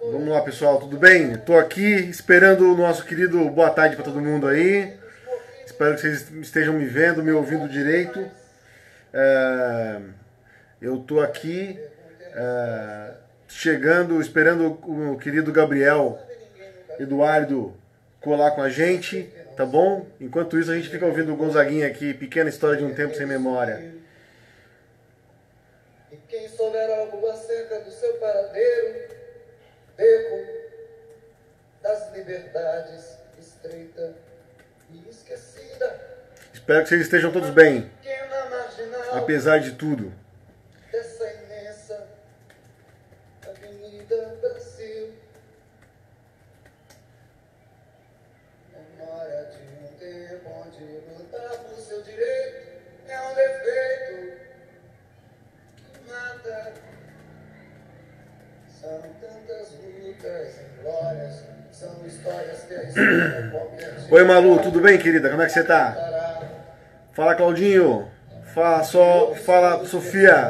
Vamos lá, pessoal, tudo bem? Estou aqui esperando o nosso querido boa tarde para todo mundo aí. Espero que vocês estejam me vendo, me ouvindo direito. É, eu estou aqui é, chegando, esperando o querido Gabriel Eduardo colar com a gente, tá bom? Enquanto isso, a gente fica ouvindo o Gonzaguinha aqui, pequena história de um tempo sem memória. Souber algo acerca do seu paradeiro, beco das liberdades estreita e esquecida. Espero que vocês estejam todos bem, apesar de tudo. São tantas lutas e glórias, são histórias que a história qualquer dia Oi, Malu, tudo bem, querida? Como é que você tá? Fala, Claudinho. Fala, só, fala, Sofia.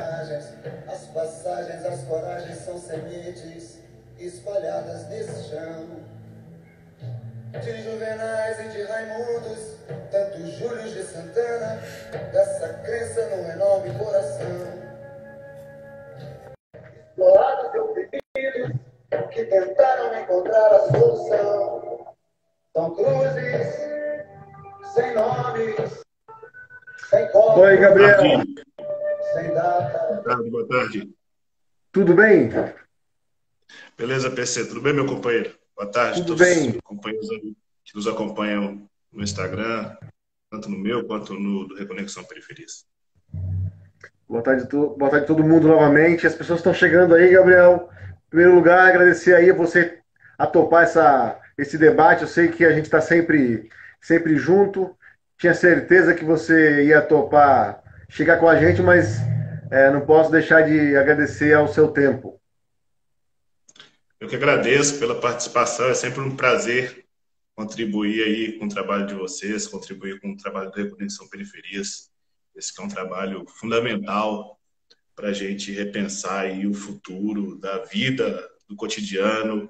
As passagens, as coragens são sementes espalhadas nesse chão. De Juvenais e de Raimundos, tantos Júlios de Santana, dessa crença num enorme coração. Oi, Gabriel. sem data. Boa tarde, boa tarde. Tudo bem? Beleza, PC? Tudo bem, meu companheiro? Boa tarde Tudo todos bem. os companheiros que nos acompanham no Instagram, tanto no meu quanto no do Reconexão Periferias. Boa tarde, boa tarde a todo mundo novamente. As pessoas estão chegando aí, Gabriel. Em primeiro lugar, agradecer aí você a topar essa, esse debate. Eu sei que a gente está sempre, sempre junto. Tinha certeza que você ia topar chegar com a gente, mas é, não posso deixar de agradecer ao seu tempo. Eu que agradeço pela participação, é sempre um prazer contribuir aí com o trabalho de vocês, contribuir com o trabalho do Reconexão Periferias. Esse é um trabalho fundamental para a gente repensar aí o futuro da vida, do cotidiano,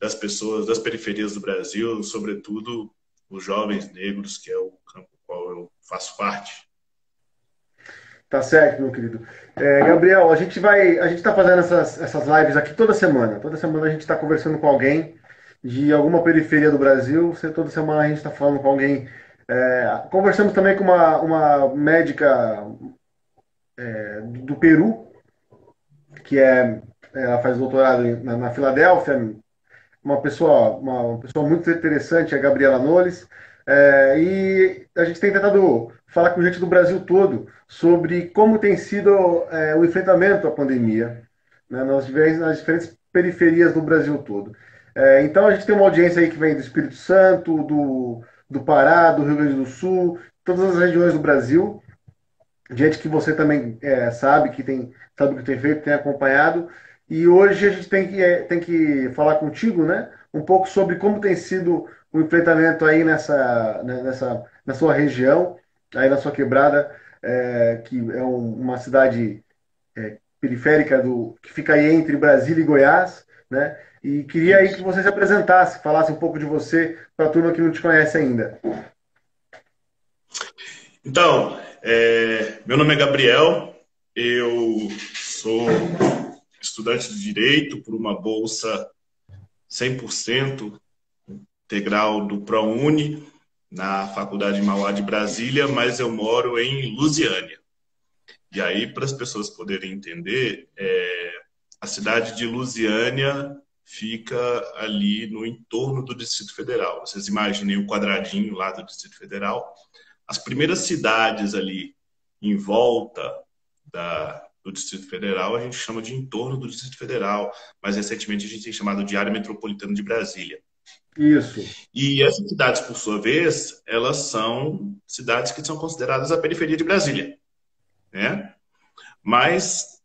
das pessoas, das periferias do Brasil, sobretudo os jovens negros, que é o campo qual eu faço parte. Tá certo, meu querido. É, Gabriel, a gente vai, a gente está fazendo essas, essas lives aqui toda semana. Toda semana a gente está conversando com alguém de alguma periferia do Brasil. Toda semana a gente está falando com alguém. é, conversamos também com uma, uma médica é, do Peru, que é, ela faz doutorado na, na Filadélfia, uma pessoa, uma, uma pessoa muito interessante, a Gabriela Noles. É, e a gente tem tentado falar com gente do Brasil todo sobre como tem sido é, o enfrentamento à pandemia né, nas, diversas- nas diferentes periferias do Brasil todo. É, então a gente tem uma audiência aí que vem do Espírito Santo, do, do Pará, do Rio Grande do Sul, todas as regiões do Brasil. Gente que você também é, sabe que tem sabe que tem feito, tem acompanhado. E hoje a gente tem que, é, tem que falar contigo, né? Um pouco sobre como tem sido o enfrentamento aí nessa, né, nessa, na sua região, aí na sua quebrada, é, que é um- uma cidade é, periférica do que fica aí entre Brasília e Goiás, né? E queria aí que você se apresentasse, falasse um pouco de você para a turma que não te conhece ainda. Então, é, meu nome é Gabriel, eu sou estudante de Direito por uma bolsa 100% integral do ProUni, na Faculdade Mauá de Brasília, mas eu moro em Lusiânia. E aí, para as pessoas poderem entender, é, a cidade de Lusiânia fica ali no entorno do Distrito Federal. Vocês imaginem o quadradinho lá do Distrito Federal. As primeiras cidades ali em volta da, do Distrito Federal a gente chama de entorno do Distrito Federal. Mais recentemente a gente tem chamado de área metropolitana de Brasília. Isso. E essas cidades, por sua vez, elas são cidades que são consideradas a periferia de Brasília, né? Mas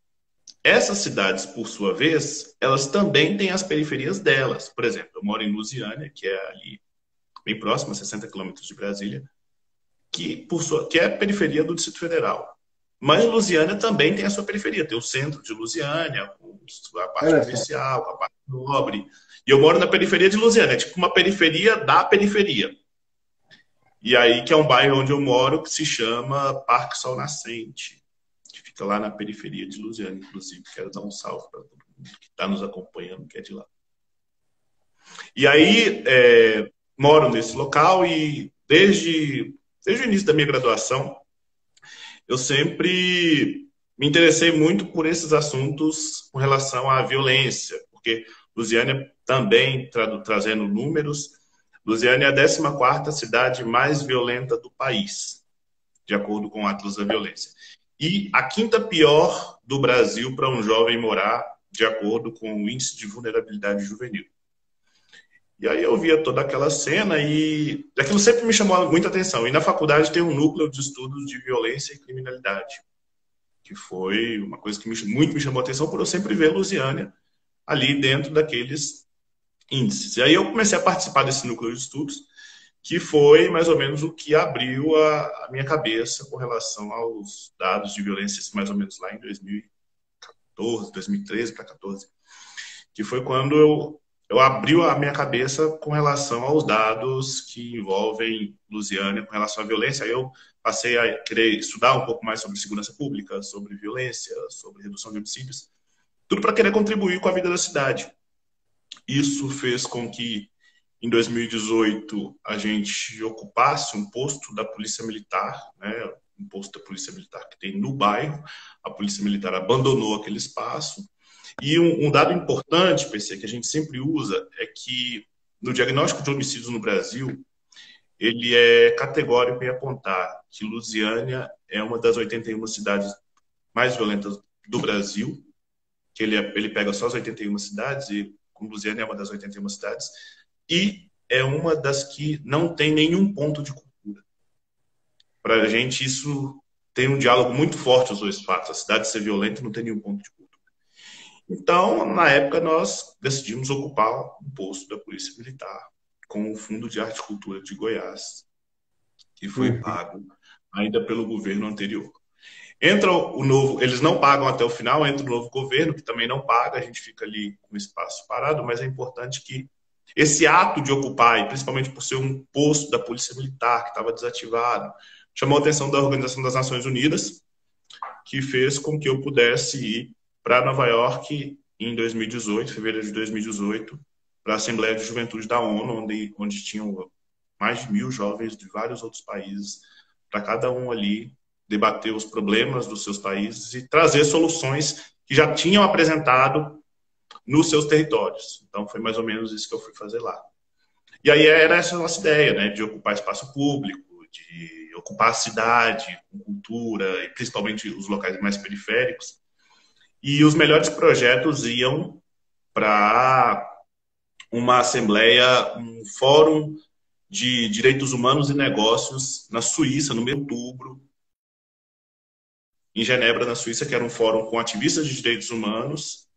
essas cidades, por sua vez, elas também têm as periferias delas. Por exemplo, eu moro em Lusiânia, que é ali bem próximo, a 60 quilômetros de Brasília, que, por sua, que é a periferia do Distrito Federal. Mas Lusiânia também tem a sua periferia, tem o centro de Lusiânia, a parte comercial, a parte nobre. E eu moro na periferia de Lusiânia, é tipo uma periferia da periferia. E aí que é um bairro onde eu moro que se chama Parque Sol Nascente, que fica lá na periferia de Lusiânia, inclusive. Quero dar um salve para todo mundo que está nos acompanhando, que é de lá. E aí é, moro nesse local e desde, desde o início da minha graduação eu sempre me interessei muito por esses assuntos com relação à violência, porque Lusiânia também, tra trazendo números, Lusiânia é a 14ª cidade mais violenta do país, de acordo com o Atlas da Violência. E a quinta pior do Brasil para um jovem morar, de acordo com o Índice de Vulnerabilidade Juvenil. E aí eu via toda aquela cena e aquilo sempre me chamou muita atenção. E na faculdade tem um núcleo de estudos de violência e criminalidade, que foi uma coisa que me, muito me chamou atenção por eu sempre ver Lusiânia ali dentro daqueles índices. E aí eu comecei a participar desse núcleo de estudos, que foi mais ou menos o que abriu a, a minha cabeça com relação aos dados de violência, mais ou menos lá em 2014, 2013 para 2014, que foi quando eu eu abriu a minha cabeça com relação aos dados que envolvem Lusiânia com relação à violência. Eu passei a querer estudar um pouco mais sobre segurança pública, sobre violência, sobre redução de homicídios, tudo para querer contribuir com a vida da cidade. Isso fez com que em 2018 a gente ocupasse um posto da Polícia Militar, né, um posto da Polícia Militar que tem no bairro. A Polícia Militar abandonou aquele espaço e um, um dado importante, PC, que a gente sempre usa, é que no diagnóstico de homicídios no Brasil, ele é categórico em apontar que Lusiânia é uma das 81 cidades mais violentas do Brasil, que ele, é, ele pega só as 81 cidades, e Lusiânia é uma das 81 cidades, e é uma das que não tem nenhum ponto de cultura. Para a gente, isso tem um diálogo muito forte os dois fatos. A cidade ser violenta não tem nenhum ponto de cultura. Então, na época, nós decidimos ocupar um posto da Polícia Militar com o Fundo de Arte e Cultura de Goiás, que foi uhum. pago ainda pelo governo anterior. Entra o novo, eles não pagam até o final, entra o novo governo, que também não paga, a gente fica ali com o espaço parado, mas é importante que esse ato de ocupar, e principalmente por ser um posto da Polícia Militar que estava desativado, chamou a atenção da Organização das Nações Unidas, que fez com que eu pudesse ir para Nova York em 2018, fevereiro de 2018, para a Assembleia de Juventude da ONU, onde, onde tinham mais de mil jovens de vários outros países, para cada um ali debater os problemas dos seus países e trazer soluções que já tinham apresentado nos seus territórios. Então, foi mais ou menos isso que eu fui fazer lá. E aí era essa nossa ideia, né, de ocupar espaço público, de ocupar a cidade com cultura, e principalmente os locais mais periféricos, e os melhores projetos iam para uma assembleia, um fórum de direitos humanos e negócios na Suíça, no mês de outubro, em Genebra, na Suíça, que era um fórum com ativistas de direitos humanos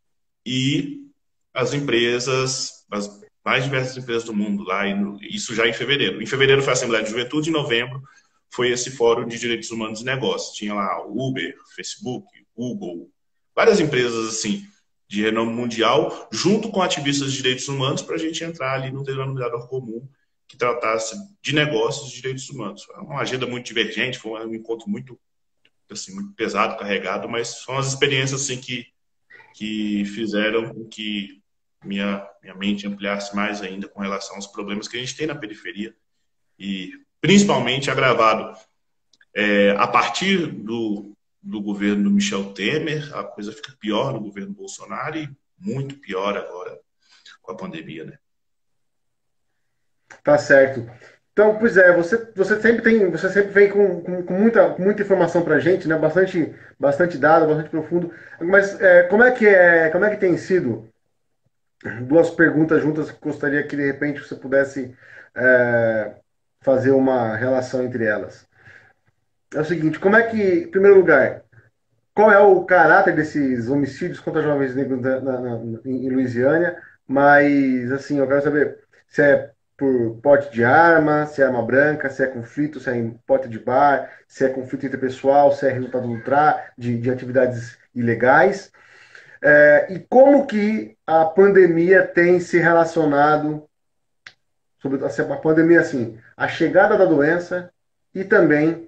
e as empresas, as mais diversas empresas do mundo lá, isso já em fevereiro. Em fevereiro foi a Assembleia de Juventude, em novembro foi esse fórum de direitos humanos e negócios. Tinha lá Uber, Facebook, Google, várias empresas assim de renome mundial, junto com ativistas de direitos humanos, para a gente entrar ali no denominador comum que tratasse de negócios e direitos humanos. Foi uma agenda muito divergente, foi um encontro muito assim muito pesado, carregado, mas são as experiências assim que que fizeram com que minha minha mente ampliasse mais ainda com relação aos problemas que a gente tem na periferia e principalmente agravado é, a partir do do governo do Michel Temer, a coisa fica pior no governo Bolsonaro e muito pior agora com a pandemia, né? Tá certo. Então, pois é, você, você sempre tem, você sempre vem com, com, com muita, muita informação para gente, né? Bastante, bastante dado, bastante profundo. Mas é, como é que é, como é que tem sido? Duas perguntas juntas. Gostaria que de repente você pudesse é, fazer uma relação entre elas é o seguinte, como é que, em primeiro lugar, qual é o caráter desses homicídios contra jovens negros na, na, na, em Louisiana? Mas, assim, eu quero saber se é por porte de arma, se é arma branca, se é conflito, se é em porta de bar, se é conflito interpessoal, se é resultado do tra de, de atividades ilegais. É, e como que a pandemia tem se relacionado sobre a pandemia assim, a chegada da doença e também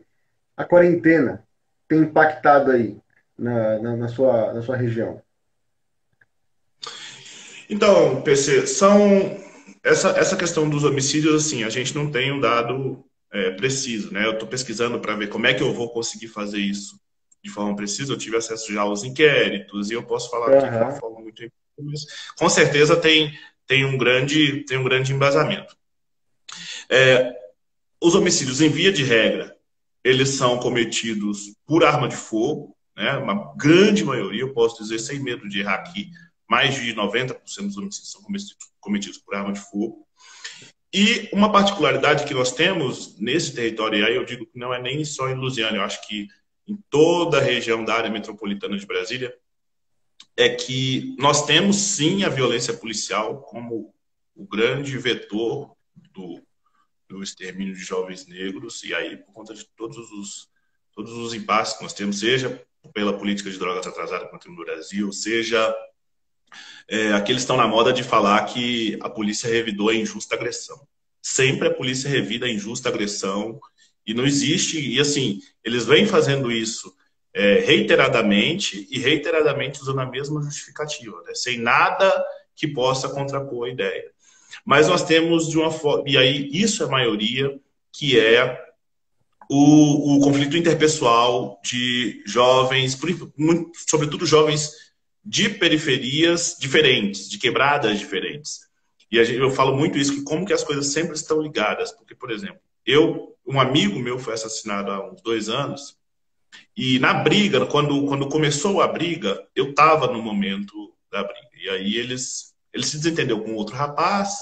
a quarentena tem impactado aí na, na, na sua, na sua região? Então, PC, são essa, essa questão dos homicídios, assim, a gente não tem um dado é, preciso, né? Eu estou pesquisando para ver como é que eu vou conseguir fazer isso de forma precisa. Eu tive acesso já aos inquéritos e eu posso falar uhum. aqui de uma forma muito mas com certeza tem, tem, um grande, tem um grande embasamento. É, os homicídios, em via de regra, eles são cometidos por arma de fogo, né? uma grande maioria, eu posso dizer sem medo de errar aqui, mais de 90% dos homicídios são cometidos por arma de fogo. E uma particularidade que nós temos nesse território, e aí eu digo que não é nem só em Lusiana, eu acho que em toda a região da área metropolitana de Brasília, é que nós temos sim a violência policial como o grande vetor do, do extermínio de jovens negros, e aí por conta de todos os, todos os impasses que nós temos, seja pela política de drogas atrasada que nós temos no Brasil, seja é, aqueles estão na moda de falar que a polícia revidou a injusta agressão. Sempre a polícia revida a injusta agressão e não existe. E assim, eles vêm fazendo isso é, reiteradamente e reiteradamente usando a mesma justificativa, né? sem nada que possa contrapor a ideia. Mas nós temos de uma forma, e aí isso é a maioria, que é o, o conflito interpessoal de jovens, sobretudo jovens de periferias diferentes, de quebradas diferentes. E eu falo muito isso, que como que as coisas sempre estão ligadas. Porque, por exemplo, eu, um amigo meu foi assassinado há uns dois anos, e na briga, quando, quando começou a briga, eu estava no momento da briga. E aí eles, ele se desentendeu com outro rapaz,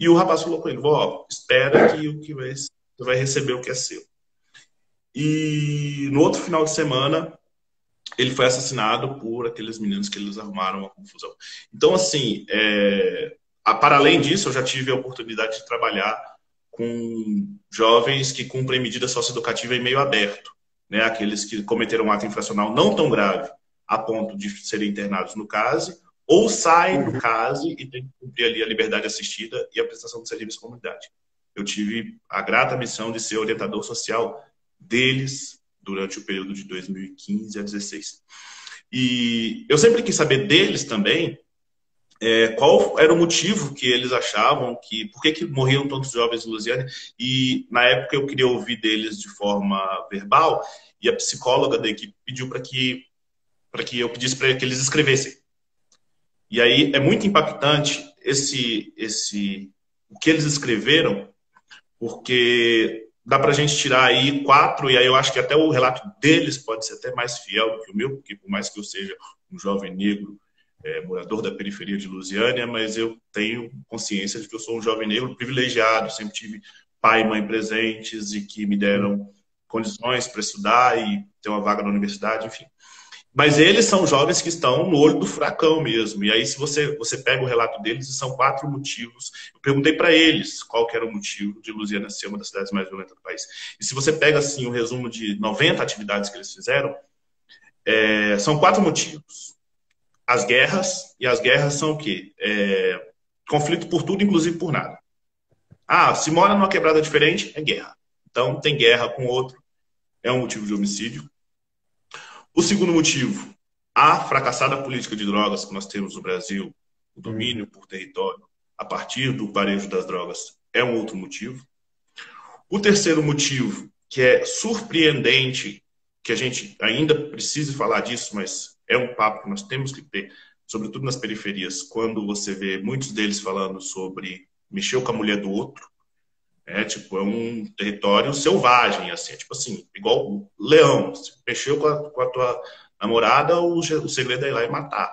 e o rapaz falou com ele, vó, espera que o que vai, você vai receber o que é seu. E no outro final de semana, ele foi assassinado por aqueles meninos que eles arrumaram uma confusão. Então, assim, é, a, para além disso, eu já tive a oportunidade de trabalhar com jovens que cumprem medida socioeducativa em meio aberto, né? aqueles que cometeram um ato infracional não tão grave a ponto de serem internados no CASE, ou saem do uhum. CASE e têm que cumprir ali a liberdade assistida e a prestação de serviço à comunidade. Eu tive a grata missão de ser orientador social deles durante o período de 2015 a 2016. E eu sempre quis saber deles também é, qual era o motivo que eles achavam que por que, que morriam tantos jovens em Lusiana e na época eu queria ouvir deles de forma verbal e a psicóloga da equipe pediu para que para que eu pedisse para que eles escrevessem e aí é muito impactante esse esse o que eles escreveram porque dá para a gente tirar aí quatro, e aí eu acho que até o relato deles pode ser até mais fiel que o meu, porque por mais que eu seja um jovem negro, é, morador da periferia de Lusiânia, mas eu tenho consciência de que eu sou um jovem negro privilegiado, sempre tive pai e mãe presentes e que me deram condições para estudar e ter uma vaga na universidade, enfim. Mas eles são jovens que estão no olho do furacão mesmo. E aí, se você, você pega o relato deles, são quatro motivos. Eu perguntei para eles qual era o motivo de Lusiana ser uma das cidades mais violentas do país. E se você pega assim o resumo de 90 atividades que eles fizeram, é, são quatro motivos. As guerras, e as guerras são o quê? É, conflito por tudo, inclusive por nada. Ah, se mora numa quebrada diferente, é guerra. Então, tem guerra com outro, é um motivo de homicídio. O segundo motivo, a fracassada política de drogas que nós temos no Brasil, o domínio por território a partir do parejo das drogas, é um outro motivo. O terceiro motivo, que é surpreendente, que a gente ainda precisa falar disso, mas é um papo que nós temos que ter, sobretudo nas periferias, quando você vê muitos deles falando sobre mexer com a mulher do outro, é tipo, é um território selvagem, assim, é tipo assim, igual leão. Se mexeu com a, com a tua namorada, o, o segredo é ir lá e matar.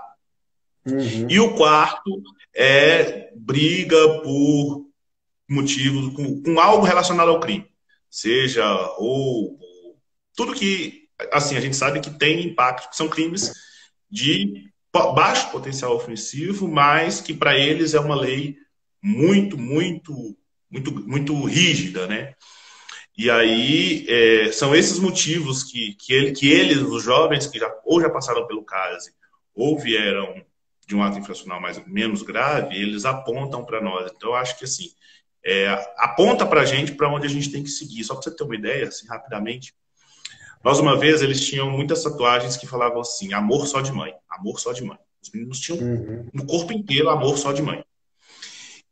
Uhum. E o quarto é briga por motivos, com, com, algo relacionado ao crime. Seja roubo, tudo que, assim, a gente sabe que tem impacto, que são crimes de baixo potencial ofensivo, mas que para eles é uma lei muito, muito, muito, muito rígida, né? E aí é, são esses motivos que, que, ele, que eles, os jovens que já, ou já passaram pelo CASE ou vieram de um ato infracional mais menos grave, eles apontam para nós. Então, eu acho que assim, é, aponta para a gente para onde a gente tem que seguir. Só para você ter uma ideia, assim, rapidamente. Nós, uma vez, eles tinham muitas tatuagens que falavam assim: amor só de mãe, amor só de mãe. Os meninos tinham uhum. no corpo inteiro amor só de mãe.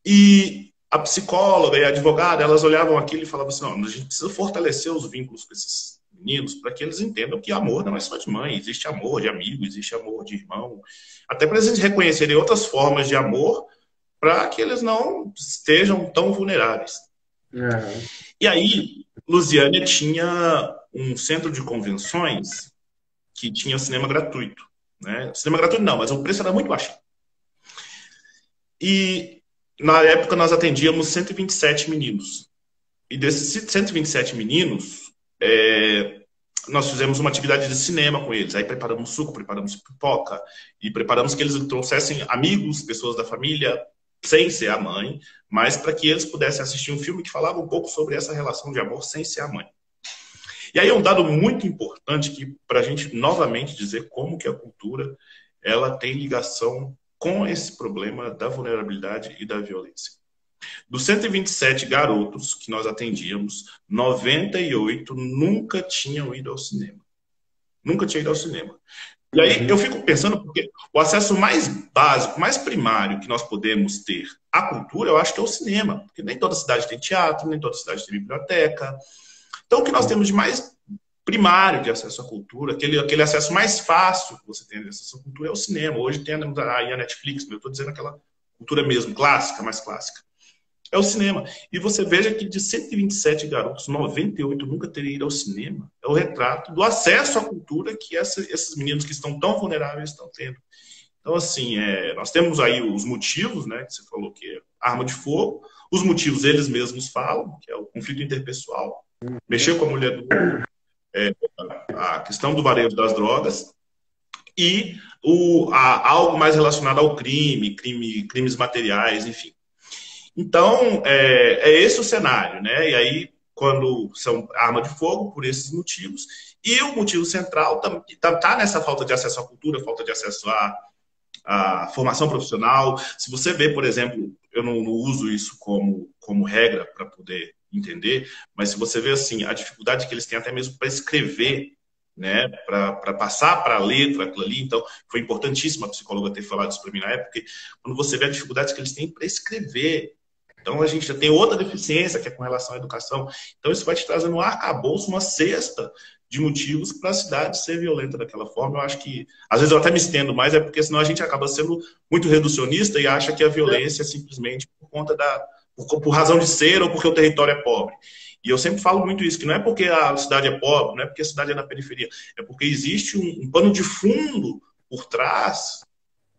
E a psicóloga e a advogada, elas olhavam aquilo e falavam assim: não, a gente precisa fortalecer os vínculos com esses meninos para que eles entendam que amor não é só de mãe, existe amor de amigo, existe amor de irmão. Até para eles reconhecerem outras formas de amor para que eles não estejam tão vulneráveis. Uhum. E aí, Lusiânia tinha um centro de convenções que tinha cinema gratuito. Né? Cinema gratuito não, mas o preço era muito baixo. E na época nós atendíamos 127 meninos. E desses 127 meninos, é, nós fizemos uma atividade de cinema com eles. Aí preparamos suco, preparamos pipoca e preparamos que eles trouxessem amigos, pessoas da família, sem ser a mãe, mas para que eles pudessem assistir um filme que falava um pouco sobre essa relação de amor sem ser a mãe. E aí é um dado muito importante que para a gente novamente dizer como que a cultura ela tem ligação com esse problema da vulnerabilidade e da violência. Dos 127 garotos que nós atendíamos, 98 nunca tinham ido ao cinema. Nunca tinham ido ao cinema. E aí eu fico pensando, porque o acesso mais básico, mais primário que nós podemos ter à cultura, eu acho que é o cinema. Porque nem toda cidade tem teatro, nem toda cidade tem biblioteca. Então, o que nós temos de mais primário de acesso à cultura, aquele, aquele acesso mais fácil que você tem de acesso à cultura é o cinema. Hoje tem aí a Netflix, eu estou dizendo aquela cultura mesmo, clássica, mais clássica. É o cinema. E você veja que de 127 garotos, 98 nunca teriam ido ao cinema. É o retrato do acesso à cultura que essa, esses meninos que estão tão vulneráveis estão tendo. Então, assim, é, nós temos aí os motivos, né, que você falou que é arma de fogo. Os motivos eles mesmos falam, que é o conflito interpessoal, mexer com a mulher do é, a questão do varejo das drogas e o, a, algo mais relacionado ao crime, crime, crimes materiais, enfim. Então, é, é esse o cenário, né? E aí, quando são arma de fogo, por esses motivos. E o motivo central está tá nessa falta de acesso à cultura, falta de acesso à, à formação profissional. Se você vê, por exemplo, eu não, não uso isso como, como regra para poder entender, mas se você vê assim, a dificuldade que eles têm até mesmo para escrever, né, para passar para a letra aquilo ali, então foi importantíssimo a psicóloga ter falado isso para mim na época, porque quando você vê a dificuldade que eles têm para escrever, então a gente já tem outra deficiência que é com relação à educação. Então isso vai te trazendo um arcabouço, uma cesta de motivos para a cidade ser violenta daquela forma. Eu acho que, às vezes eu até me estendo mais, é porque senão a gente acaba sendo muito reducionista e acha que a violência é simplesmente por conta da. Por, por razão de ser ou porque o território é pobre. E eu sempre falo muito isso, que não é porque a cidade é pobre, não é porque a cidade é na periferia, é porque existe um, um pano de fundo por trás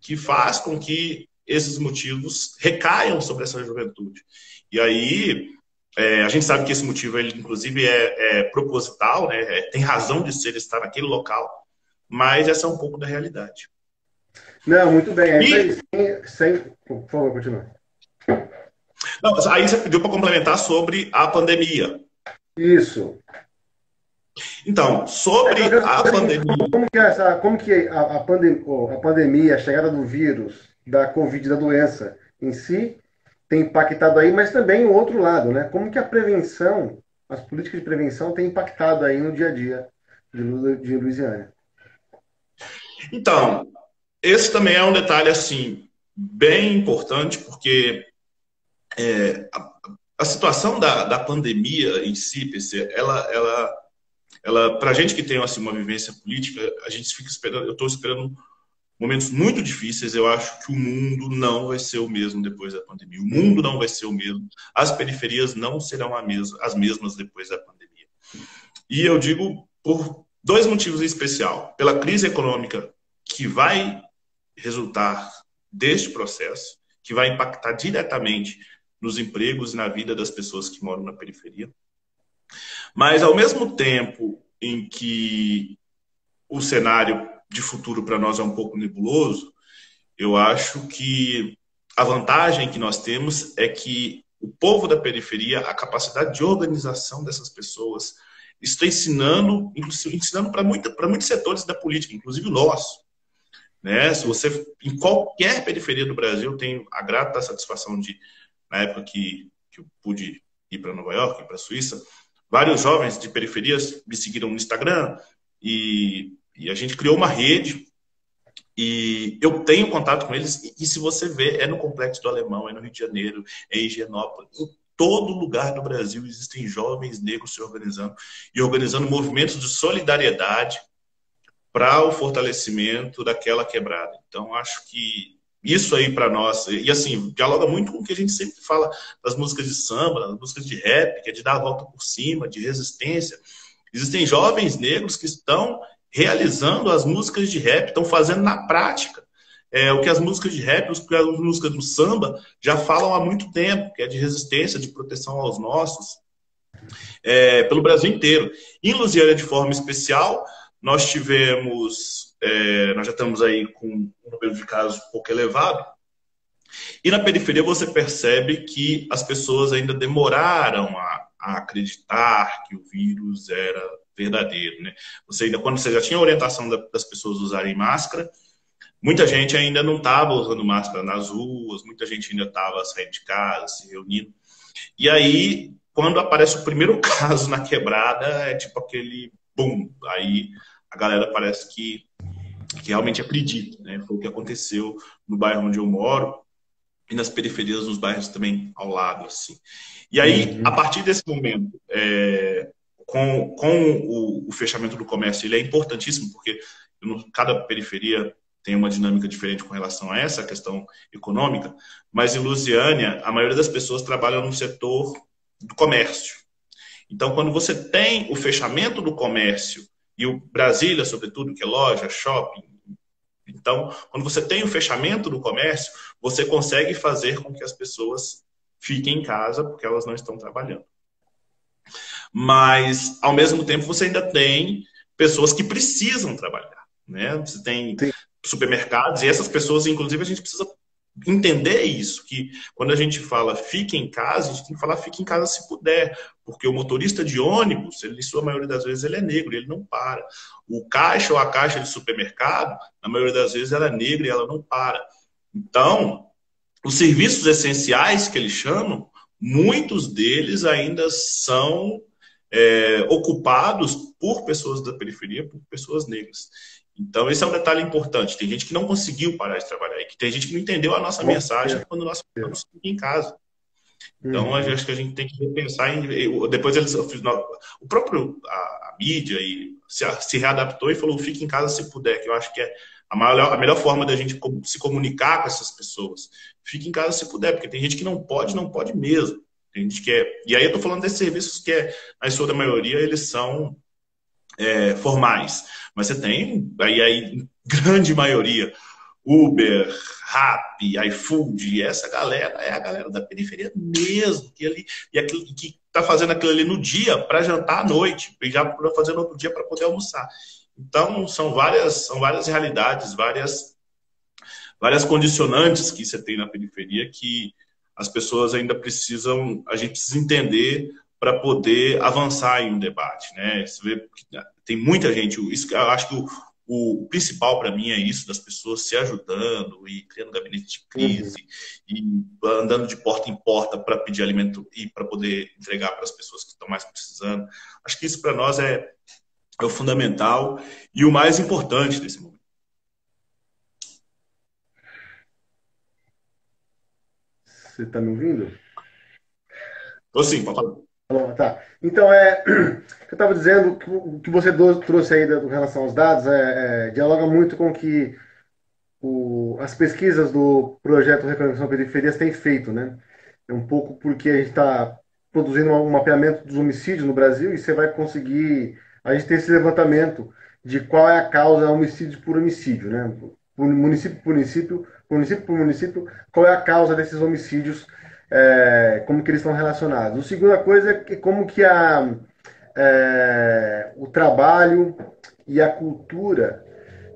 que faz com que esses motivos recaiam sobre essa juventude. E aí, é, a gente sabe que esse motivo, ele, inclusive, é, é proposital, né? É, tem razão de ser estar naquele local, mas essa é um pouco da realidade. Não, muito bem. É e... sem, sem... Por favor, continue. Não, aí você pediu para complementar sobre a pandemia. Isso. Então, sobre é, a pandemia. Como que, essa, como que a, a, pandem, a pandemia, a chegada do vírus, da Covid, da doença em si, tem impactado aí, mas também o outro lado, né? Como que a prevenção, as políticas de prevenção têm impactado aí no dia a dia de, de Louisiana? Então, esse também é um detalhe, assim, bem importante, porque é, a, a, situação da, da pandemia em si, PC, ela, ela, ela para a gente que tem assim, uma vivência política, a gente fica esperando, eu estou esperando momentos muito difíceis. Eu acho que o mundo não vai ser o mesmo depois da pandemia. O mundo não vai ser o mesmo. As periferias não serão as mesmas depois da pandemia. E eu digo por dois motivos em especial. Pela crise econômica que vai resultar deste processo, que vai impactar diretamente nos empregos e na vida das pessoas que moram na periferia. Mas, ao mesmo tempo em que o cenário de futuro para nós é um pouco nebuloso, eu acho que a vantagem que nós temos é que o povo da periferia, a capacidade de organização dessas pessoas, está ensinando, ensinando para muitos setores da política, inclusive o nosso. Né? Se você, em qualquer periferia do Brasil, tem a grata satisfação de, na época que, que eu pude ir para Nova York, para a Suíça, vários jovens de periferias me seguiram no Instagram e, e a gente criou uma rede e eu tenho contato com eles, e, se você vê, é no Complexo do Alemão, é no Rio de Janeiro, é em Higienópolis. Em todo lugar do Brasil existem jovens negros se organizando e organizando movimentos de solidariedade para o fortalecimento daquela quebrada. Então, acho que isso aí para nós, e assim, dialoga muito com o que a gente sempre fala das músicas de samba, das músicas de rap, que é de dar a volta por cima, de resistência. Existem jovens negros que estão realizando as músicas de rap, estão fazendo na prática. É, o que as músicas de rap, o que as músicas do samba já falam há muito tempo, que é de resistência, de proteção aos nossos, é, pelo Brasil inteiro. Em Lusiana, de forma especial, nós tivemos, é, nós já estamos aí com um número de casos um pouco elevado, e na periferia você percebe que as pessoas ainda demoraram a, a acreditar que o vírus era verdadeiro, né? Você ainda, quando você já tinha a orientação das pessoas usarem máscara, muita gente ainda não estava usando máscara nas ruas, muita gente ainda estava saindo de casa, se reunindo. E aí, quando aparece o primeiro caso na quebrada, é tipo aquele bum, aí a galera parece que, que realmente acredita, né? Foi o que aconteceu no bairro onde eu moro e nas periferias, nos bairros também ao lado, assim. E aí, uhum. a partir desse momento, é, com, com o, o, fechamento do comércio, ele é importantíssimo, porque cada periferia tem uma dinâmica diferente com relação a essa questão econômica, mas em Lusiânia, a maioria das pessoas trabalha no setor do comércio. Então, quando você tem o fechamento do comércio, e o Brasília, sobretudo, que é loja, shopping, então, quando você tem o fechamento do comércio, você consegue fazer com que as pessoas fiquem em casa porque elas não estão trabalhando mas ao mesmo tempo você ainda tem pessoas que precisam trabalhar, né? Você tem Sim. supermercados e essas pessoas, inclusive, a gente precisa entender isso, que quando a gente fala fique em casa, a gente tem que falar fique em casa se puder, porque o motorista de ônibus, ele, em sua maioria das vezes, ele é negro, ele não para. O caixa ou a caixa de supermercado, na maioria das vezes, ela é negra e ela não para. Então, os serviços essenciais que eles chamam, muitos deles ainda são é, ocupados por pessoas da periferia, por pessoas negras. Então, esse é um detalhe importante. Tem gente que não conseguiu parar de trabalhar e que tem gente que não entendeu a nossa Bom, mensagem é. quando nós ficamos em casa. Então, uhum. acho que a gente tem que repensar. Em, depois, eles, o próprio a, a mídia e se, se, readaptou e falou: fique em casa se puder, que eu acho que é a, maior, a melhor forma da gente se comunicar com essas pessoas. Fique em casa se puder, porque tem gente que não pode, não pode mesmo. A gente quer, e aí eu estou falando desses serviços que, é, na sua maioria, eles são é, formais. Mas você tem, aí, aí, grande maioria, Uber, Rap, iFood, essa galera é a galera da periferia mesmo, que, ali, e aquilo, que está fazendo aquilo ali no dia para jantar à noite, e já para fazer no outro dia para poder almoçar. Então, são várias, são várias realidades, várias, várias condicionantes que você tem na periferia que as pessoas ainda precisam, a gente precisa entender para poder avançar em um debate, né? Você vê que tem muita gente, isso eu acho que o, o principal para mim é isso das pessoas se ajudando e criando gabinete de crise uhum. e andando de porta em porta para pedir alimento e para poder entregar para as pessoas que estão mais precisando. Acho que isso para nós é, é o fundamental e o mais importante nesse momento. Você está me ouvindo? Estou sim, papai. Tá, tá. Então, é, eu estava dizendo que o que você trouxe aí com relação aos dados é, é, dialoga muito com o que as pesquisas do projeto Reconexão Periferias têm feito, né? É um pouco porque a gente está produzindo um mapeamento dos homicídios no Brasil e você vai conseguir. A gente tem esse levantamento de qual é a causa homicídio por homicídio, né? Município por município, município por município, qual é a causa desses homicídios, é, como que eles estão relacionados. A segunda coisa é como que a, é, o trabalho e a cultura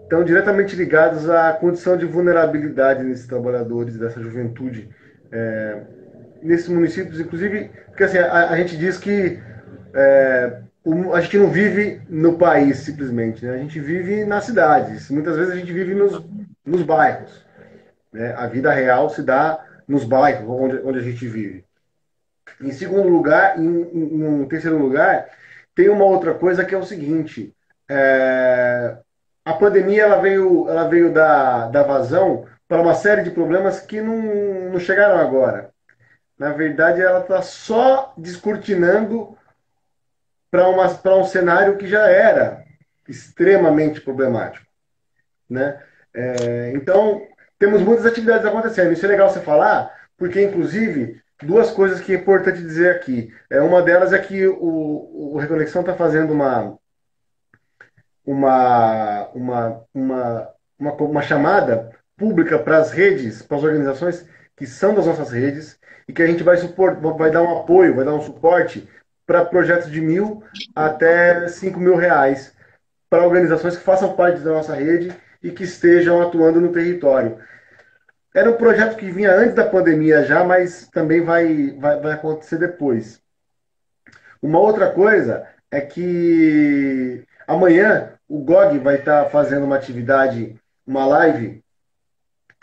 estão diretamente ligados à condição de vulnerabilidade desses trabalhadores, dessa juventude, é, nesses municípios, inclusive, porque assim, a, a gente diz que é, o, a gente não vive no país simplesmente, né? a gente vive nas cidades, muitas vezes a gente vive nos, nos bairros. Né? A vida real se dá nos bairros onde, onde a gente vive. Em segundo lugar, em, em, em terceiro lugar, tem uma outra coisa que é o seguinte: é, a pandemia ela veio, ela veio dar, dar vazão para uma série de problemas que não, não chegaram agora. Na verdade, ela está só descortinando para um cenário que já era extremamente problemático. Né? É, então, temos muitas atividades acontecendo. Isso é legal você falar, porque, inclusive, duas coisas que é importante dizer aqui. É, uma delas é que o, o Reconexão está fazendo uma, uma, uma, uma, uma, uma chamada pública para as redes, para as organizações que são das nossas redes, e que a gente vai, supor, vai dar um apoio, vai dar um suporte para projetos de mil até cinco mil reais para organizações que façam parte da nossa rede e que estejam atuando no território. Era um projeto que vinha antes da pandemia já, mas também vai, vai, vai acontecer depois. Uma outra coisa é que amanhã o GOG vai estar tá fazendo uma atividade, uma live.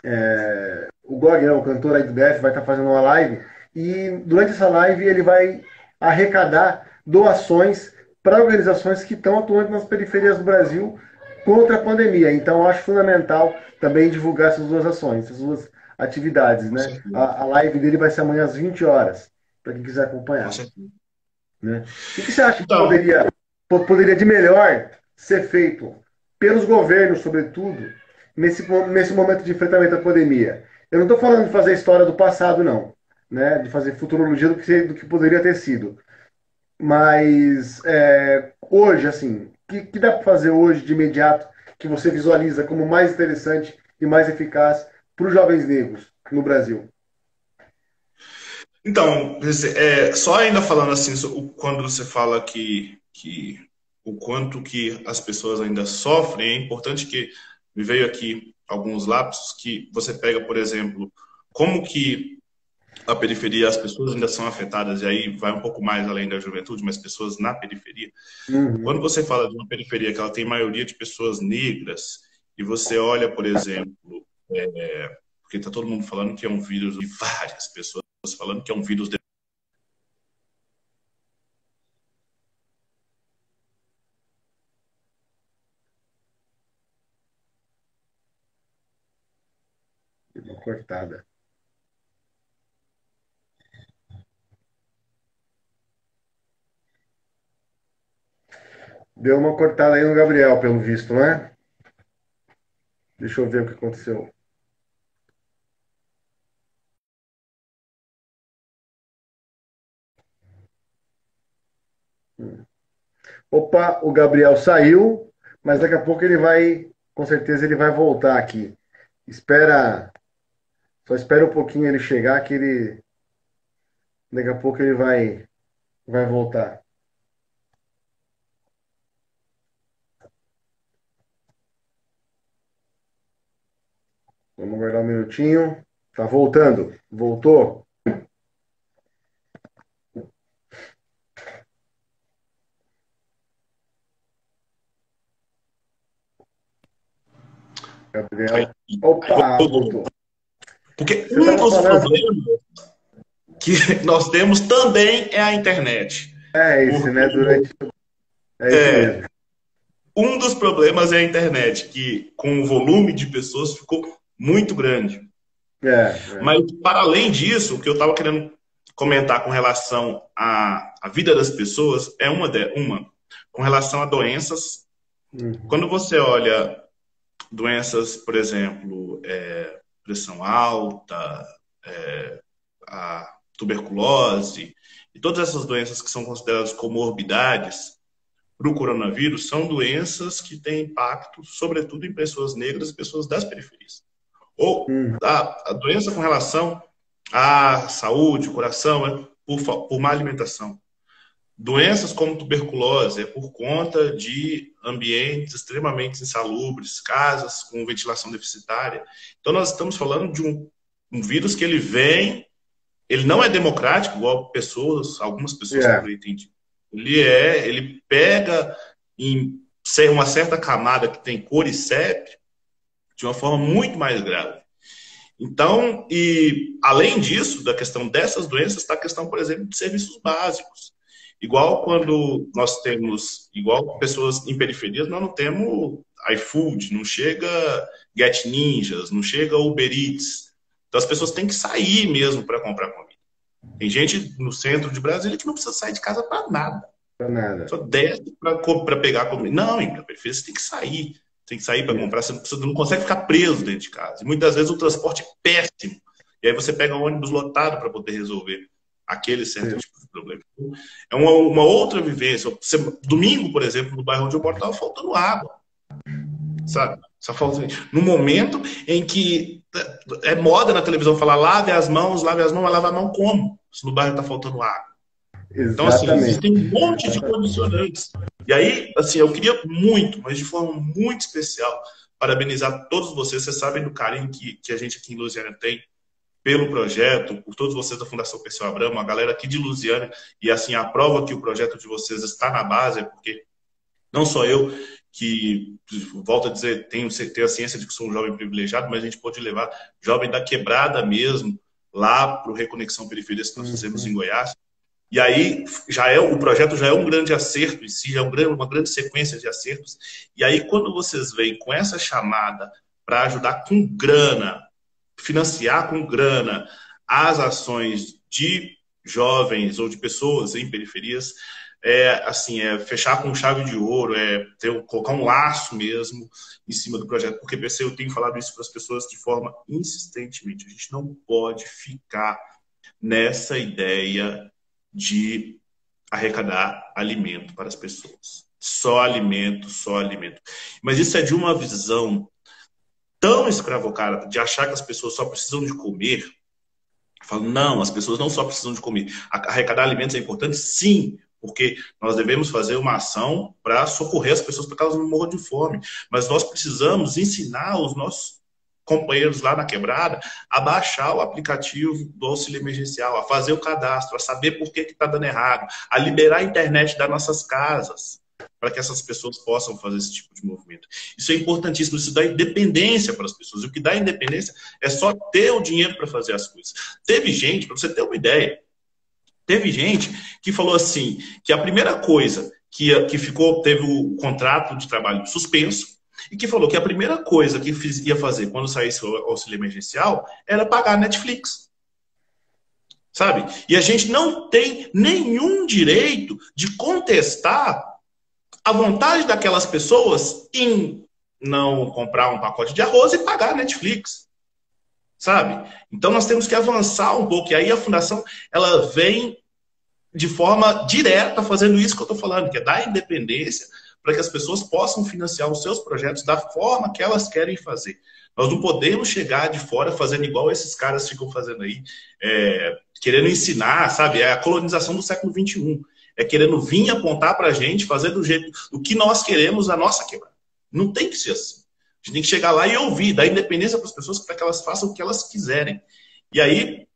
É, o GOG, né, o cantor aí do BF, vai estar tá fazendo uma live. E durante essa live ele vai arrecadar doações para organizações que estão atuando nas periferias do Brasil contra a pandemia. Então, acho fundamental também divulgar essas duas ações, essas duas atividades. Né? A, a live dele vai ser amanhã às 20 horas, para quem quiser acompanhar. Né? O que você acha então, que poderia, poderia de melhor ser feito pelos governos, sobretudo, nesse, nesse momento de enfrentamento à pandemia? Eu não estou falando de fazer história do passado, não. Né? De fazer futurologia do que, do que poderia ter sido. Mas é, hoje, assim, que, que dá para fazer hoje de imediato que você visualiza como mais interessante e mais eficaz para os jovens negros no Brasil? Então, é, só ainda falando assim, quando você fala que, que o quanto que as pessoas ainda sofrem, é importante que me veio aqui alguns lapsos que você pega, por exemplo, como que a periferia, as pessoas ainda são afetadas, e aí vai um pouco mais além da juventude, mas pessoas na periferia. Uhum. Quando você fala de uma periferia que ela tem maioria de pessoas negras, e você olha, por exemplo, é, porque está todo mundo falando que é um vírus, e várias pessoas falando que é um vírus. De... cortada. Deu uma cortada aí no Gabriel, pelo visto, né? Deixa eu ver o que aconteceu. Opa, o Gabriel saiu, mas daqui a pouco ele vai, com certeza ele vai voltar aqui. Espera, só espera um pouquinho ele chegar que ele daqui a pouco ele vai vai voltar. Vamos aguardar um minutinho. Tá voltando. Voltou. Gabriel. Opa, voltou. Porque Você um dos falando... problemas que nós temos também é a internet. É isso, Porque... né? Durante. É, isso é... Mesmo. Um dos problemas é a internet, que com o volume de pessoas ficou muito grande. É, é. Mas, para além disso, o que eu estava querendo comentar com relação à, à vida das pessoas é uma, de, uma com relação a doenças. Uhum. Quando você olha doenças, por exemplo, é, pressão alta, é, a tuberculose, e todas essas doenças que são consideradas comorbidades para o coronavírus são doenças que têm impacto, sobretudo em pessoas negras e pessoas das periferias. Ou hum. a, a, doença com relação à saúde, coração, é por, por má alimentação. doenças como tuberculose é por conta de ambientes extremamente insalubres, casas com ventilação deficitária. Então, nós estamos falando de um, um vírus que ele vem, ele não é democrático, igual pessoas, algumas pessoas yeah. entendem. Ele é, ele pega em uma certa camada que tem cor e CEP de uma forma muito mais grave. Então, e além disso, da questão dessas doenças, está a questão, por exemplo, de serviços básicos. Igual quando nós temos, igual pessoas em periferias, nós não temos iFood, não chega Get Ninjas, não chega Uber Eats. Então as pessoas têm que sair mesmo para comprar comida. Tem gente no centro de Brasília que não precisa sair de casa para nada. Para nada. Só desce para pegar comida. Não, em periferia você tem que sair. Tem que sair para é. comprar. Você não, consegue ficar preso dentro de casa. E muitas vezes o transporte é péssimo. E aí você pega um ônibus lotado para poder resolver aquele certo é. tipo de problema. É uma, uma outra vivência. Você, domingo, por exemplo, no bairro onde eu moro, estava faltando água. Sabe? Só falta no momento em que é moda na televisão falar lave as mãos, lave as mãos, mas lave a mão como? Se no bairro está faltando água. Exatamente. Então, assim, existem um monte de condicionantes. E aí, assim, eu queria muito, mas de forma muito especial, parabenizar todos vocês. Vocês sabem do carinho que, que a gente aqui em Lusiana tem pelo projeto, por todos vocês da Fundação Perseu Abramo, a galera aqui de Lusiana, e assim, a prova que o projeto de vocês está na base é porque não só eu, que, volto a dizer, tenho, tenho a ciência de que sou um jovem privilegiado, mas a gente pode levar jovem da quebrada mesmo lá para o Reconexão Periferias que nós fizemos uhum. em Goiás. E aí já é o projeto já é um grande acerto em si, já é um grande, uma grande sequência de acertos. E aí quando vocês vêm com essa chamada para ajudar com grana financiar com grana as ações de jovens ou de pessoas em periferias, é assim, é fechar com chave de ouro, é ter, colocar um laço mesmo em cima do projeto, porque PC eu tenho falado isso para as pessoas de forma insistentemente. A gente não pode ficar nessa ideia de arrecadar alimento para as pessoas. Só alimento, só alimento. Mas isso é de uma visão tão escravocrata de achar que as pessoas só precisam de comer, falo, não, as pessoas não só precisam de comer. Arrecadar alimentos é importante? Sim, porque nós devemos fazer uma ação para socorrer as pessoas para que elas não morram de fome. Mas nós precisamos ensinar os nossos companheiros lá na quebrada a baixar o aplicativo do auxílio emergencial, a fazer o cadastro, a saber por que está dando errado, a liberar a internet das nossas casas para que essas pessoas possam fazer esse tipo de movimento. Isso é importantíssimo, isso dá independência para as pessoas. E o que dá independência é só ter o dinheiro para fazer as coisas. Teve gente, para você ter uma ideia, teve gente que falou assim, que a primeira coisa que, que ficou, teve o contrato de trabalho suspenso, e que falou que a primeira coisa que ia fazer quando saísse o auxílio emergencial era pagar a Netflix. Sabe? E a gente não tem nenhum direito de contestar a vontade daquelas pessoas em não comprar um pacote de arroz e pagar a Netflix. Sabe? Então nós temos que avançar um pouco. E aí a fundação ela vem de forma direta fazendo isso que eu estou falando, que é dar independência para que as pessoas possam financiar os seus projetos da forma que elas querem fazer. Nós não podemos chegar de fora fazendo igual esses caras ficam fazendo aí, é, querendo ensinar, sabe? É a colonização do século XXI é querendo vir apontar para a gente, fazer do jeito do que nós queremos a nossa quebrada. Não tem que ser assim. A gente tem que chegar lá e ouvir, dar independência para as pessoas para que elas façam o que elas quiserem. E aí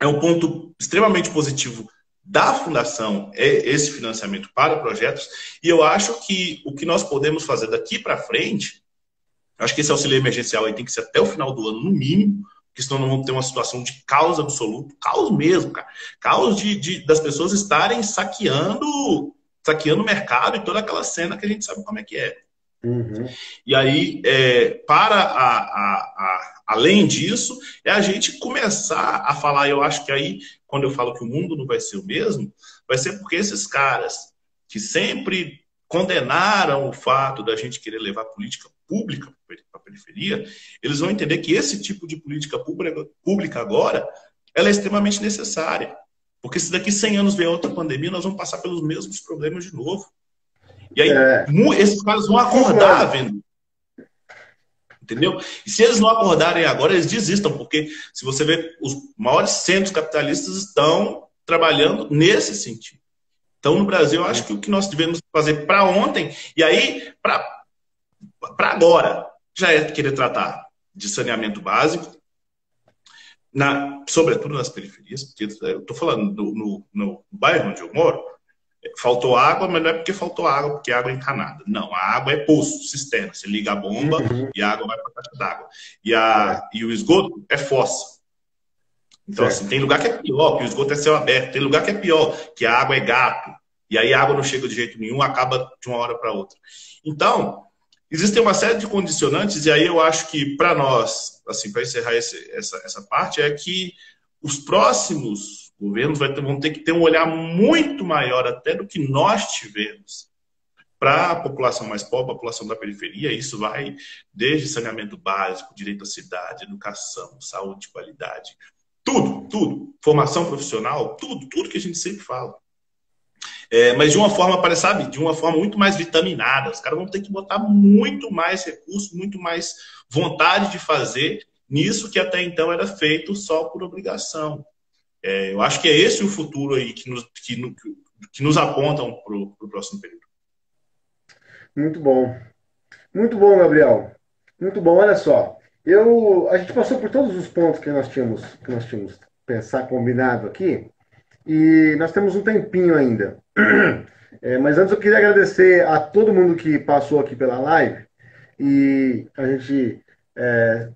é um ponto extremamente positivo da fundação é esse financiamento para projetos. E eu acho que o que nós podemos fazer daqui para frente, acho que esse auxílio emergencial aí tem que ser até o final do ano, no mínimo, porque senão não vamos ter uma situação de caos absoluto, caos mesmo, cara. Caos de, de, das pessoas estarem saqueando, saqueando o mercado e toda aquela cena que a gente sabe como é que é. Uhum. E aí, é, para a, a, a, além disso, é a gente começar a falar. Eu acho que aí, quando eu falo que o mundo não vai ser o mesmo, vai ser porque esses caras que sempre condenaram o fato da gente querer levar política pública para a periferia, eles vão entender que esse tipo de política pública agora ela é extremamente necessária. Porque se daqui 100 anos vier outra pandemia, nós vamos passar pelos mesmos problemas de novo. E aí, é... esses caras vão acordar vendo. Entendeu? E se eles não acordarem agora, eles desistam, porque se você vê, os maiores centros capitalistas estão trabalhando nesse sentido. Então, no Brasil, eu acho que o que nós devemos fazer para ontem, e aí, para agora, já é querer tratar de saneamento básico, na, sobretudo nas periferias, porque eu estou falando no, no, no, bairro onde eu moro, faltou água, mas não é porque faltou água, porque a água é encanada. Não, a água é poço, cisterna. Você liga a bomba uhum. e a água vai para a caixa d'água. E, a, e o esgoto é fossa. Então, certo. assim, tem lugar que é pior, que o esgoto é céu aberto. Tem lugar que é pior, que a água é gato. E aí a água não chega de jeito nenhum, acaba de uma hora para outra. Então, Existem uma série de condicionantes, e aí eu acho que para nós, assim, para encerrar esse, essa, essa parte, é que os próximos governos vão ter que ter um olhar muito maior até do que nós tivemos para a população mais pobre, a população da periferia. Isso vai desde saneamento básico, direito à cidade, educação, saúde, qualidade, tudo, tudo, formação profissional, tudo, tudo que a gente sempre fala. É, mas de uma forma, sabe, de uma forma muito mais vitaminada. Os caras vão ter que botar muito mais recursos, muito mais vontade de fazer nisso que até então era feito só por obrigação. É, eu acho que é esse o futuro aí que nos, que, que nos apontam para o próximo período. Muito bom. Muito bom, Gabriel. Muito bom. Olha só, eu, a gente passou por todos os pontos que nós tínhamos, que nós tínhamos pensar combinado aqui. E nós temos um tempinho ainda. É, mas antes eu queria agradecer a todo mundo que passou aqui pela live. E a gente é,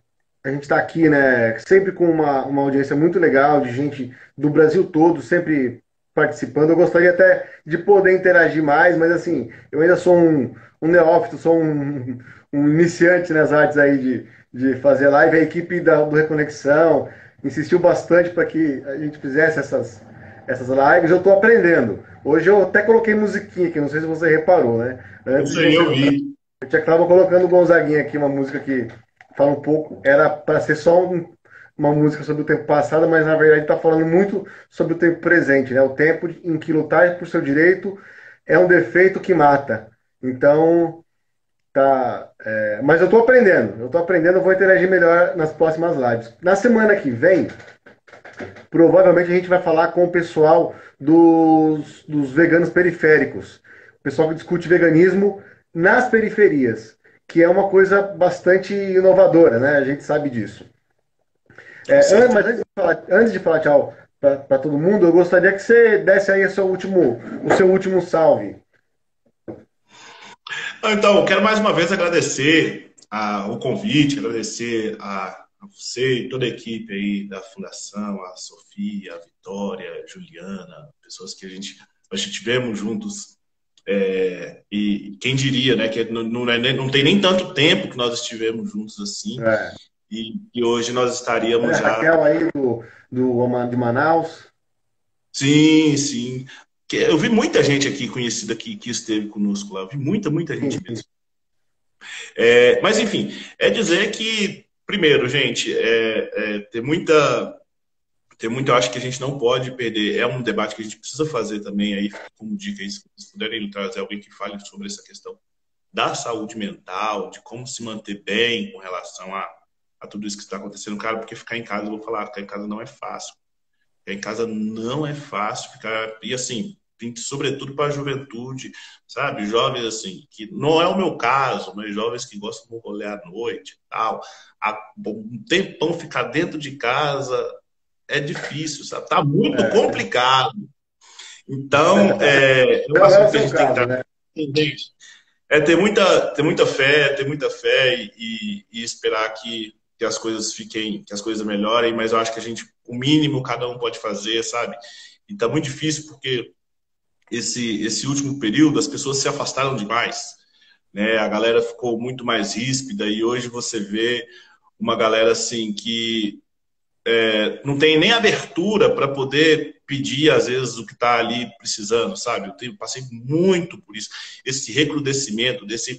a gente está aqui, né, sempre com uma, uma audiência muito legal, de gente do Brasil todo, sempre participando. Eu gostaria até de poder interagir mais, mas assim, eu ainda sou um, um neófito, sou um, um iniciante nas artes aí de, de fazer live. A equipe da, do Reconexão insistiu bastante para que a gente fizesse essas, essas lives, eu estou aprendendo. Hoje eu até coloquei musiquinha aqui, não sei se você reparou, né? Antes eu sei, eu vi. Eu tinha estava colocando o Gonzaguinha aqui, uma música que fala um pouco, era para ser só um, uma música sobre o tempo passado, mas na verdade está falando muito sobre o tempo presente, né? O tempo em que lutar por seu direito é um defeito que mata. Então, tá. É... mas eu estou aprendendo, eu estou aprendendo, eu vou interagir melhor nas próximas lives. Na semana que vem, provavelmente a gente vai falar com o pessoal dos, dos veganos periféricos. O pessoal que discute veganismo nas periferias, que é uma coisa bastante inovadora, né? A gente sabe disso. É, antes, mas antes de falar, antes de falar tchau para todo mundo, eu gostaria que você desse aí o seu último, o seu último salve. Então, quero mais uma vez agradecer a, o convite, agradecer a, a você e toda a equipe aí da Fundação, a Sofia, a Vitória, a Juliana, pessoas que a gente, nós tivemos juntos. É, e quem diria, né, que não, não, é, não, tem nem tanto tempo que nós estivemos juntos assim. É. E, e, hoje nós estaríamos é, já. Raquel aí do, do, de Manaus. Sim, sim. Eu vi muita gente aqui conhecida que, que esteve conosco lá. Eu vi muita, muita gente mesmo. É, mas, enfim, é dizer que Primeiro, gente, é, é, ter muita. Ter muito, eu acho que a gente não pode perder. É um debate que a gente precisa fazer também aí, como dica aí, se puderem trazer alguém que fale sobre essa questão da saúde mental, de como se manter bem com relação a, a tudo isso que está acontecendo, cara, porque ficar em casa, eu vou falar, ficar em casa não é fácil. Ficar em casa não é fácil, ficar. E assim, sobretudo para a juventude, sabe? Jovens assim, que não é o meu caso, mas jovens que gostam de rolê à noite e tal. Um tempão ficar dentro de casa é difícil, sabe? Tá muito é. complicado. Então, é, eu acho que a gente tem que né? É ter muita, ter muita fé, ter muita fé e, e, esperar que, que as coisas fiquem, que as coisas melhorem, mas eu acho que a gente, o mínimo cada um pode fazer, sabe? E tá muito difícil porque esse, esse último período, as pessoas se afastaram demais. Né? A galera ficou muito mais ríspida e hoje você vê uma galera assim que é, não tem nem abertura para poder pedir, às vezes, o que está ali precisando, sabe? Eu tenho, passei muito por isso. Esse recrudescimento, desse,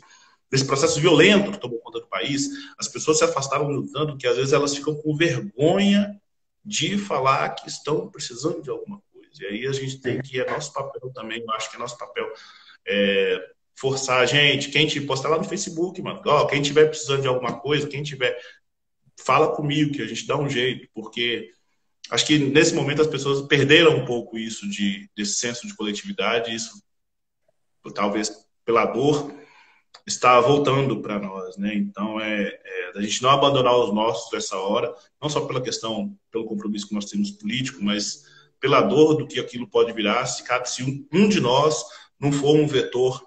desse processo violento que tomou conta do país, as pessoas se afastaram tanto que, às vezes, elas ficam com vergonha de falar que estão precisando de alguma e aí a gente tem que, é nosso papel também, eu acho que é nosso papel é, forçar a gente, quem te postar lá no Facebook, mano, ó, quem tiver precisando de alguma coisa, quem tiver, fala comigo que a gente dá um jeito, porque acho que nesse momento as pessoas perderam um pouco isso de desse senso de coletividade, isso talvez pela dor está voltando para nós, né? Então é, é a gente não abandonar os nossos nessa hora, não só pela questão, pelo compromisso que nós temos político, mas pela dor do que aquilo pode virar se, se um, um de nós não for um vetor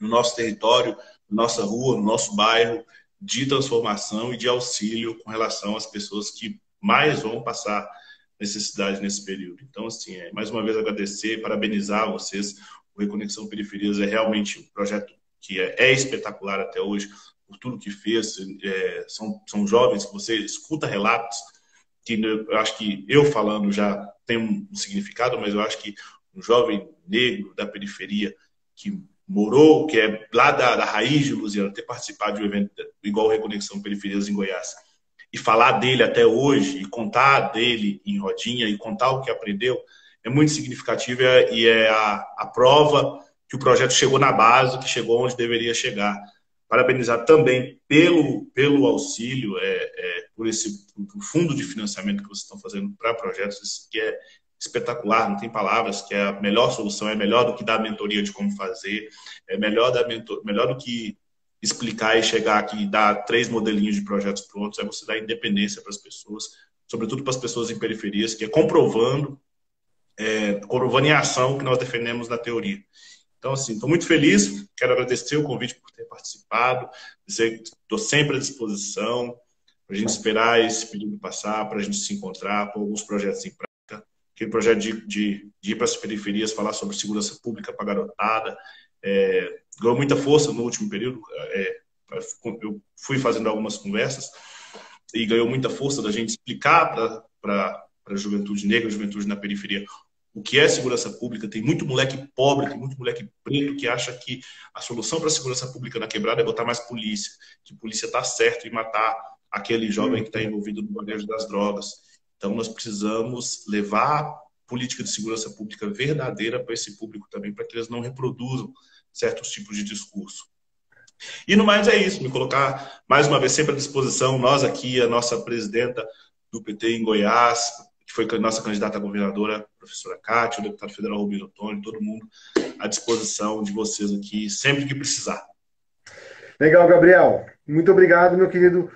no nosso território, na nossa rua, no nosso bairro, de transformação e de auxílio com relação às pessoas que mais vão passar necessidade nesse período. Então, assim, é, mais uma vez agradecer, parabenizar vocês. O Reconexão Periferias é realmente um projeto que é, é espetacular até hoje, por tudo que fez. É, são, são jovens que você escuta relatos que eu acho que eu falando já tem um significado, mas eu acho que um jovem negro da periferia que morou, que é lá da, da raiz de Luziano, ter participado de um evento igual Reconexão Periferias em Goiás, e falar dele até hoje, e contar dele em rodinha, e contar o que aprendeu, é muito significativo e é a, a prova que o projeto chegou na base, que chegou onde deveria chegar. Parabenizar também pelo, pelo auxílio, é, é, por esse por fundo de financiamento que vocês estão fazendo para projetos, que é espetacular, não tem palavras, que é a melhor solução, é melhor do que dar mentoria de como fazer, é melhor, dar mentor, melhor do que explicar e chegar aqui e dar três modelinhos de projetos prontos, é você dar independência para as pessoas, sobretudo para as pessoas em periferias, que é comprovando, é, comprovando em ação o que nós defendemos na teoria. Então, assim, estou muito feliz, quero agradecer o convite por ter participado, estou sempre à disposição para a gente esperar esse período passar, para a gente se encontrar, com alguns projetos em aquele projeto de, de, de ir para as periferias, falar sobre segurança pública para garotada. É, ganhou muita força no último período. É, eu fui fazendo algumas conversas e ganhou muita força da gente explicar para a juventude negra, juventude na periferia, o que é segurança pública. Tem muito moleque pobre, tem muito moleque preto que acha que a solução para a segurança pública na quebrada é botar mais polícia, que polícia está certo em matar aquele jovem que está envolvido no manejo das drogas. Então, nós precisamos levar política de segurança pública verdadeira para esse público também, para que eles não reproduzam certos tipos de discurso. E no mais é isso, me colocar mais uma vez sempre à disposição, nós aqui, a nossa presidenta do PT em Goiás, que foi nossa candidata a governadora, professora Cátia, o deputado federal Rubens Ottoni, todo mundo à disposição de vocês aqui, sempre que precisar. Legal, Gabriel. Muito obrigado, meu querido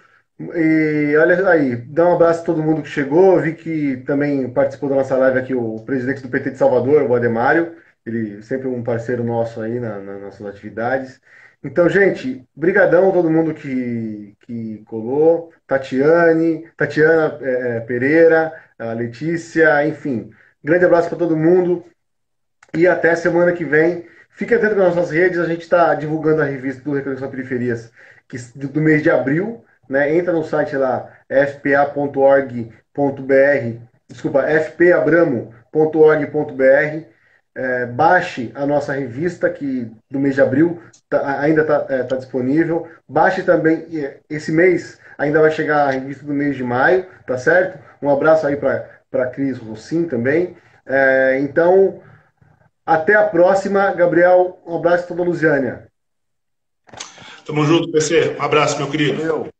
e olha aí, dá um abraço a todo mundo que chegou. Eu vi que também participou da nossa live aqui o presidente do PT de Salvador, o Ademário. Ele sempre um parceiro nosso aí na, nas nossas atividades. Então, gente, brigadão todo mundo que, que colou. Tatiane, Tatiana é, é Pereira, a Letícia, enfim. Grande abraço para todo mundo e até semana que vem. Fique atento nas nossas redes, a gente está divulgando a revista do Reconexão Periferias que, do mês de abril né? Entra no site lá, fpa.org.br, desculpa, fpabramo.org.br, é, baixe a nossa revista que do mês de abril tá, ainda está é, tá disponível. Baixe também, esse mês ainda vai chegar a revista do mês de maio, tá certo? Um abraço aí para Cris Rossim também. É, então, até a próxima, Gabriel. Um abraço para toda a Lusiânia. Tamo junto, PC. Um abraço, meu querido. Valeu.